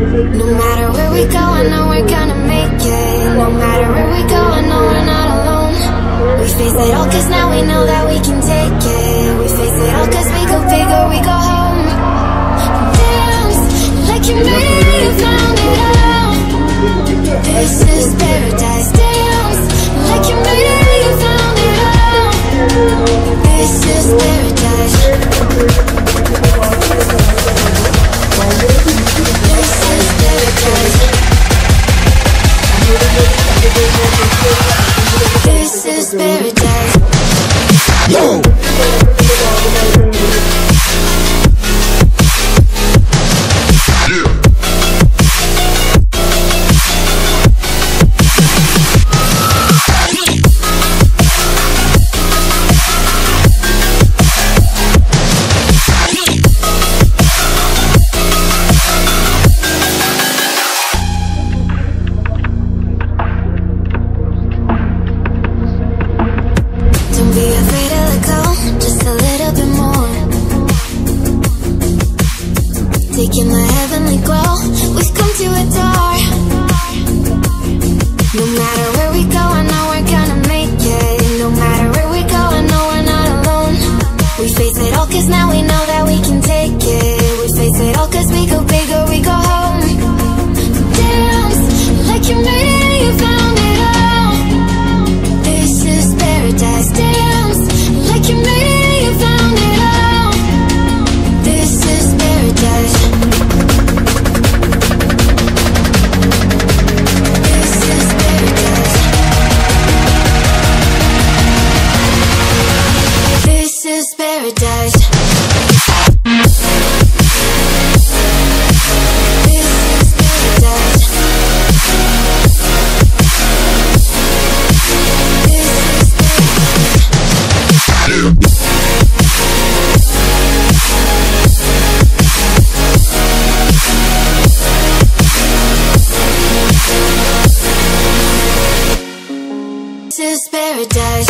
No matter where we go, I know we're gonna make it. No matter where we go, I know we're not alone. We face it all cause now we know that we can take it. We face it all cause we go bigger, we go home. Dance like you really you found it all This is paradise. Dance like you really you found it all This is paradise. This is paradise Taking the heavenly glow, we've come to adore. No matter where we go, I paradise.